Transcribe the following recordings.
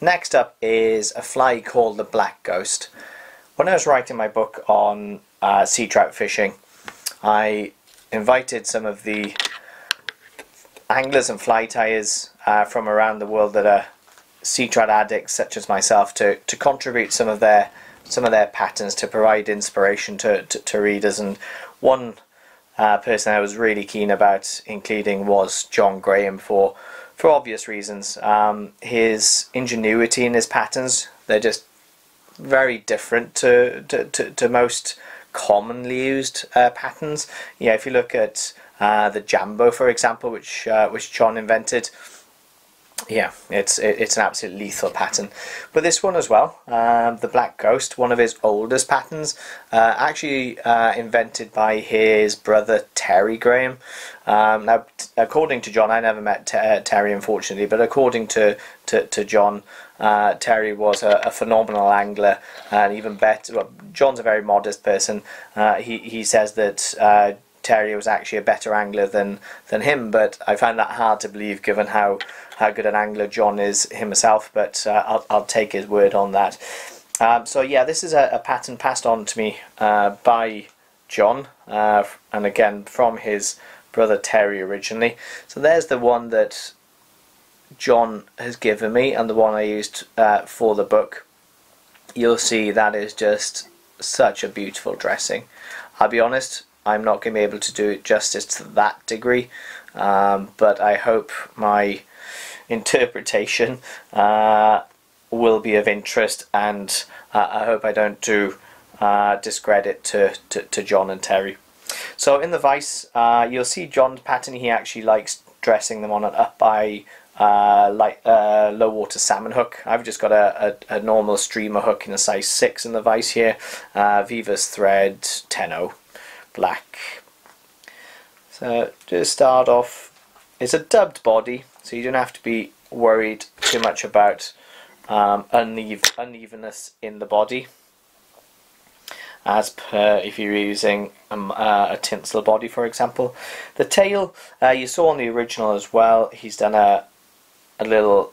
next up is a fly called the black ghost. When I was writing my book on uh, sea trout fishing, I invited some of the anglers and fly tyers uh, from around the world that are sea trout addicts such as myself to, to contribute some of their some of their patterns to provide inspiration to, to, to readers and one uh, person I was really keen about including was John Graham for for obvious reasons. Um, his ingenuity in his patterns, they're just very different to, to, to, to most commonly used uh, patterns. Yeah, if you look at uh, the Jambo, for example, which uh, which John invented, yeah, it's it's an absolute lethal pattern. But this one as well, um, the Black Ghost, one of his oldest patterns, uh, actually uh, invented by his brother Terry Graham. Um, now, according to John, I never met uh, Terry unfortunately, but according to to, to John, uh, Terry was a, a, phenomenal angler and even better. Well, John's a very modest person. Uh, he he says that Terry was actually a better angler than than him, but I find that hard to believe given how how good an angler John is himself. But uh, I'll I'll take his word on that. Um, so yeah, this is a, a, pattern passed on to me uh, by John, uh, and again from his brother Terry originally. So there's the one that John has given me, and the one I used uh, for the book. You'll see that is just such a beautiful dressing. I'll be honest, I'm not going to be able to do it justice to that degree, um, but I hope my interpretation uh, will be of interest, and uh, I hope I don't do uh, discredit to, to, to, John and Terry. So in the vice, uh, you'll see John's pattern. He actually likes dressing them on an up by uh, like uh, low water salmon hook. I've just got a, a, a, normal streamer hook in a size 6 in the vice here. Uh, Veevus thread 10 black. So just start off, it's a dubbed body, so you don't have to be worried too much about um, uneven, unevenness in the body as per if you're using um, uh, a tinsel body for example. The tail uh, you saw on the original as well he's done a, a little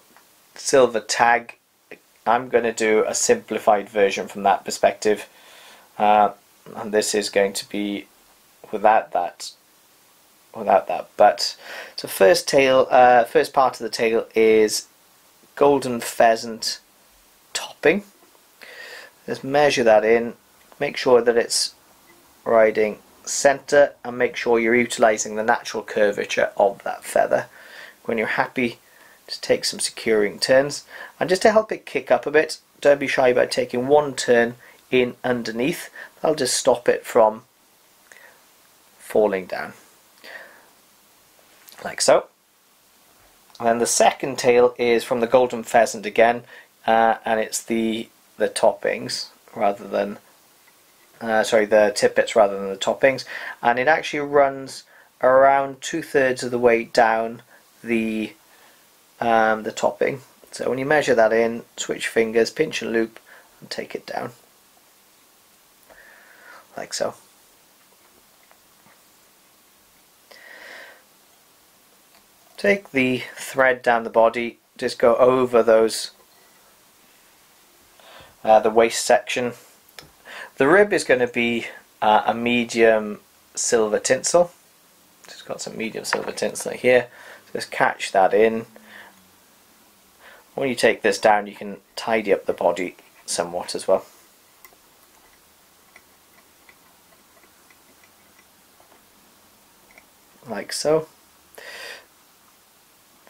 silver tag I'm going to do a simplified version from that perspective uh, and this is going to be without that without that. But so first tail uh, first part of the tail is golden pheasant topping. Let's measure that in make sure that it's riding center and make sure you're utilizing the natural curvature of that feather. When you're happy to take some securing turns. And just to help it kick up a bit don't be shy about taking one turn in underneath. I'll just stop it from falling down. Like so. And then the second tail is from the golden pheasant again uh, and it's the the toppings rather than uh, sorry the tippets rather than the toppings. And it actually runs around two-thirds of the way down the um, the topping. So when you measure that in switch fingers pinch and loop and take it down. Like so Take the thread down the body, just go over those, uh, the waist section. The rib is going to be uh, a medium silver tinsel. Just got some medium silver tinsel here. Just catch that in. When you take this down you can tidy up the body somewhat as well. Like so.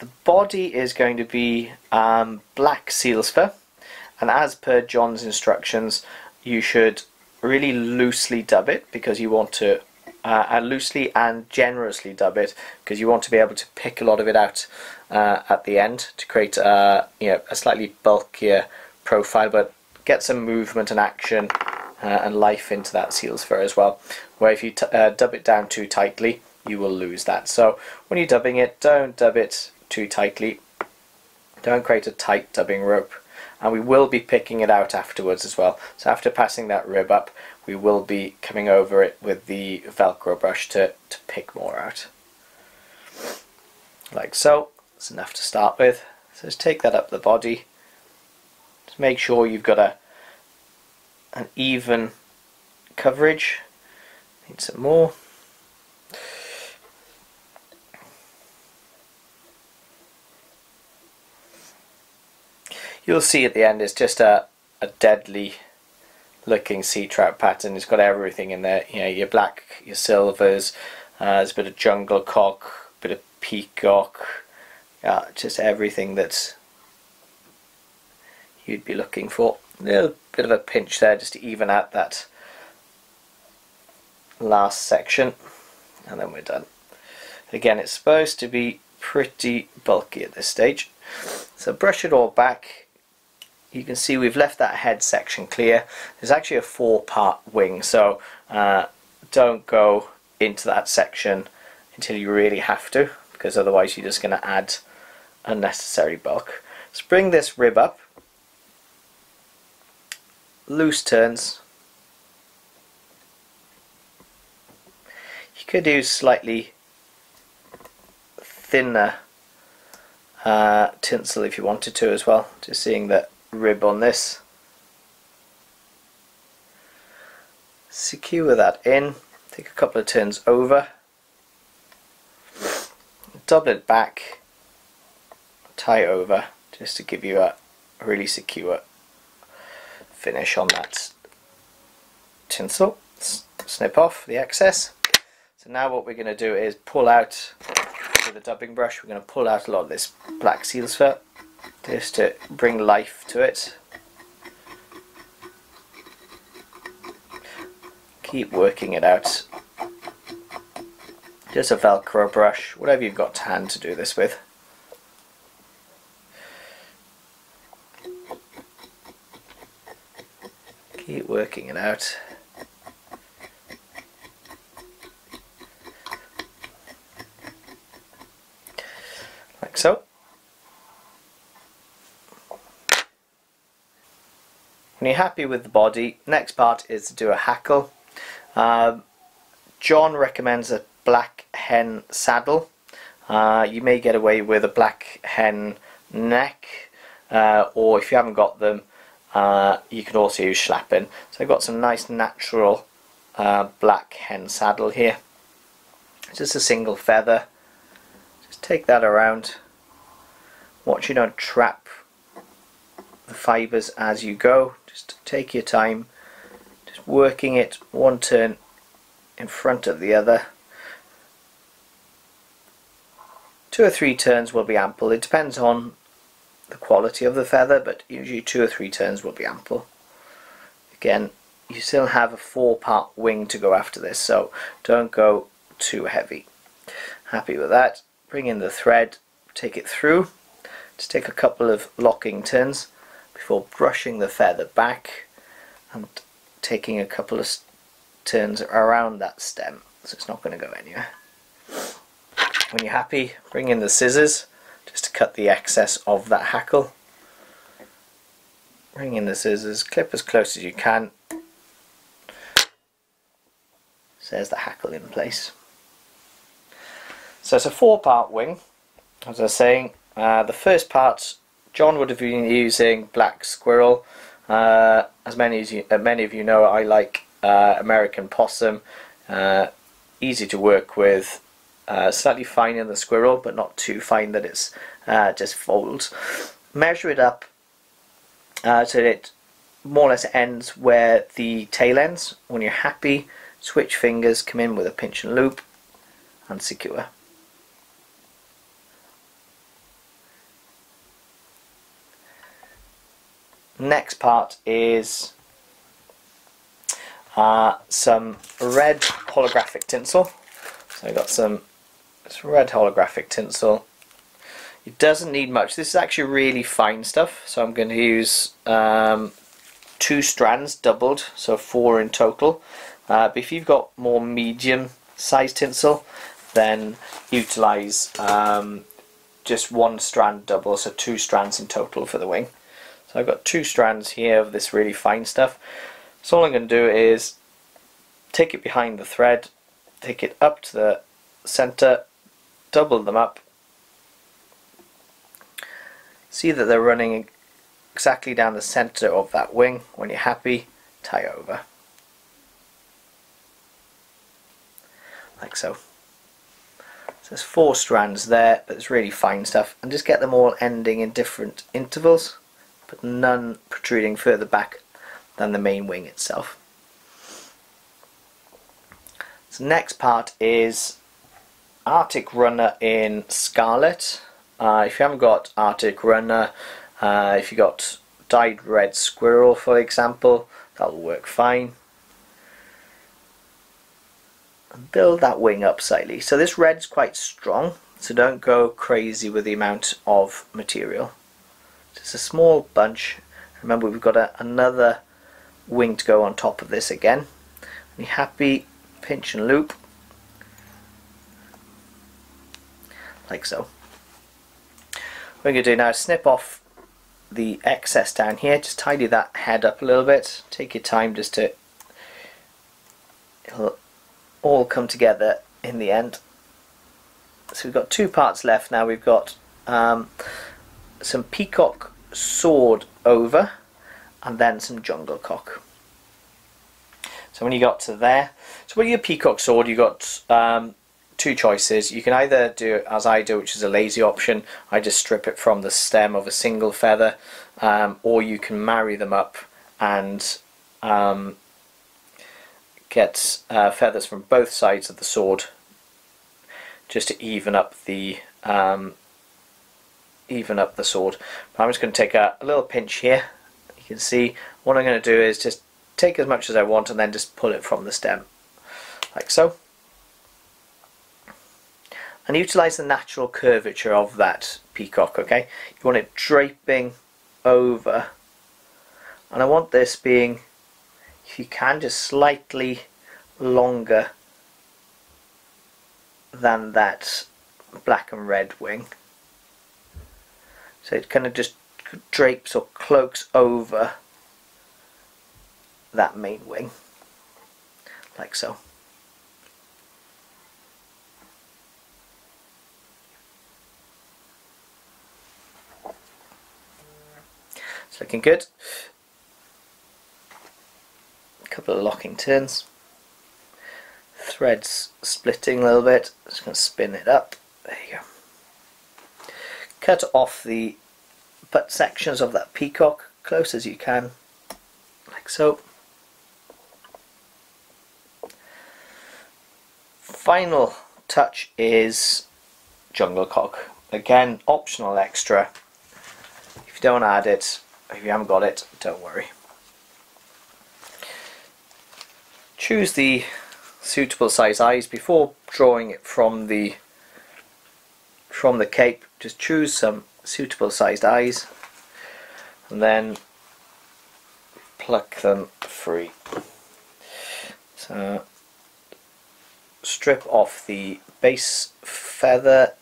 The body is going to be um, black seal's fur and as per John's instructions you should really loosely dub it because you want to uh, and loosely and generously dub it because you want to be able to pick a lot of it out uh, at the end to create uh, you know, a slightly bulkier profile but get some movement and action uh, and life into that seal's fur as well where if you uh, dub it down too tightly you will lose that. So when you're dubbing it don't dub it too tightly. Don't create a tight dubbing rope. And we will be picking it out afterwards as well. So after passing that rib up, we will be coming over it with the Velcro brush to, to pick more out. Like so. It's enough to start with. So just take that up the body Just make sure you've got a an even coverage. Need some more. You'll see at the end it's just a, a deadly looking sea trout pattern. It's got everything in there. You know, your black, your silvers, uh, there's a bit of jungle cock, a bit of peacock, uh, just everything that you'd be looking for. A little bit of a pinch there just to even out that last section and then we're done. Again it's supposed to be pretty bulky at this stage. So brush it all back. You can see we've left that head section clear. There's actually a four part wing so uh, don't go into that section until you really have to because otherwise you're just going to add unnecessary bulk. Let's bring this rib up. Loose turns You could use slightly thinner uh, tinsel if you wanted to as well. Just seeing the rib on this. Secure that in. Take a couple of turns over. Double it back. Tie over just to give you a really secure finish on that tinsel. Snip off the excess. So now what we're going to do is pull out with a dubbing brush, we're going to pull out a lot of this black seal's fur just to bring life to it. Keep working it out. Just a velcro brush, whatever you've got to hand to do this with. Keep working it out. like so. When you're happy with the body, next part is to do a hackle. Um, John recommends a black hen saddle. Uh, you may get away with a black hen neck, uh, or if you haven't got them, uh, you can also use schlappen. So I've got some nice natural uh, black hen saddle here. Just a single feather. Just take that around watch you don't trap the fibres as you go just take your time. Just working it one turn in front of the other. Two or three turns will be ample. It depends on the quality of the feather but usually two or three turns will be ample. Again you still have a four part wing to go after this so don't go too heavy. Happy with that. Bring in the thread. Take it through. Just take a couple of locking turns before brushing the feather back and taking a couple of turns around that stem so it's not going to go anywhere. When you're happy, bring in the scissors just to cut the excess of that hackle. Bring in the scissors, clip as close as you can. So there's the hackle in place. So it's a four part wing, as I was saying, uh, the first part, John would have been using Black Squirrel. Uh, as many as you, uh, many of you know, I like uh, American Possum. Uh, easy to work with, slightly fine in the squirrel, but not too fine that it's just folds. Measure it up so it more or less ends where the tail ends. When you're happy, switch fingers, come in with a pinch and loop, and secure. Next part is uh, some red holographic tinsel. So I've got some red holographic tinsel. It doesn't need much. This is actually really fine stuff. So I'm going to use um, two strands doubled, so four in total. Uh, but if you've got more medium size tinsel, then utilize um, just one strand double, so two strands in total for the wing. So I've got two strands here of this really fine stuff. So all I'm going to do is take it behind the thread, take it up to the center, double them up. See that they're running exactly down the center of that wing. When you're happy, tie over. Like so. So there's four strands there, but it's really fine stuff. And just get them all ending in different intervals, but none protruding further back than the main wing itself. So next part is Arctic Runner in Scarlet. Uh, if you haven't got Arctic Runner, uh, if you got dyed red squirrel for example, that'll work fine. And build that wing up slightly. So this red's quite strong, so don't go crazy with the amount of material. Just a small bunch. Remember we've got a, another wing to go on top of this again. Be happy, pinch and loop. Like so. What we're going to do now is snip off the excess down here, just tidy that head up a little bit. Take your time just to it'll all come together in the end. So we've got two parts left now. We've got um, some peacock sword over and then some jungle cock. So when you got to there, so with your peacock sword you got um, two choices. You can either do it as I do, which is a lazy option. I just strip it from the stem of a single feather, um, or you can marry them up and um, get uh, feathers from both sides of the sword, just to even up the um, even up the sword. But I'm just going to take a, a little pinch here. You can see what I'm going to do is just take as much as I want and then just pull it from the stem, like so and utilize the natural curvature of that peacock okay you want it draping over and I want this being if you can just slightly longer than that black and red wing so it kind of just drapes or cloaks over that main wing like so It's looking good. A couple of locking turns. Threads splitting a little bit. Just going to spin it up. There you go. Cut off the butt sections of that peacock close as you can, like so. Final touch is jungle cock. Again, optional extra. If you don't add it, if you haven't got it, don't worry. Choose the suitable size eyes before drawing it from the from the cape. Just choose some suitable sized eyes and then pluck them free. So strip off the base feather,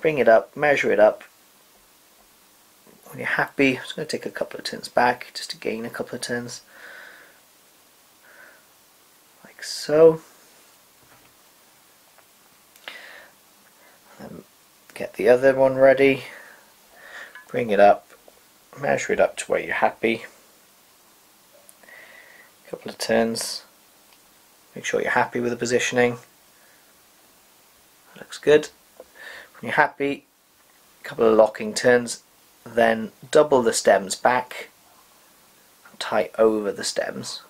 bring it up, measure it up when you're happy, I'm just going to take a couple of turns back just to gain a couple of turns. Like so. Get the other one ready. Bring it up, measure it up to where you're happy. A couple of turns. Make sure you're happy with the positioning. Looks good. When you're happy, a couple of locking turns then double the stems back tie over the stems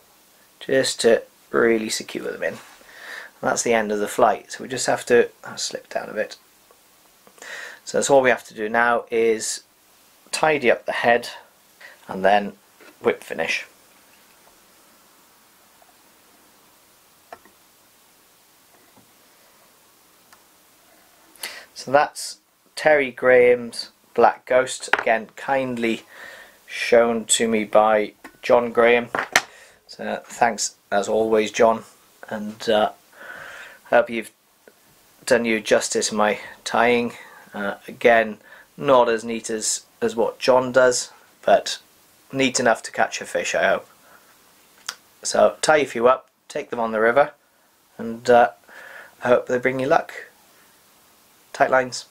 just to really secure them in. And that's the end of the flight so we just have to oh, slip down a bit. So that's all we have to do now is tidy up the head and then whip finish. So that's Terry Graham's Black Ghost, again kindly shown to me by John Graham. So thanks as always John and uh, hope you've done you justice in my tying. Uh, again not as neat as, as what John does but neat enough to catch a fish I hope. So tie a few up, take them on the river and uh, I hope they bring you luck. Tight lines.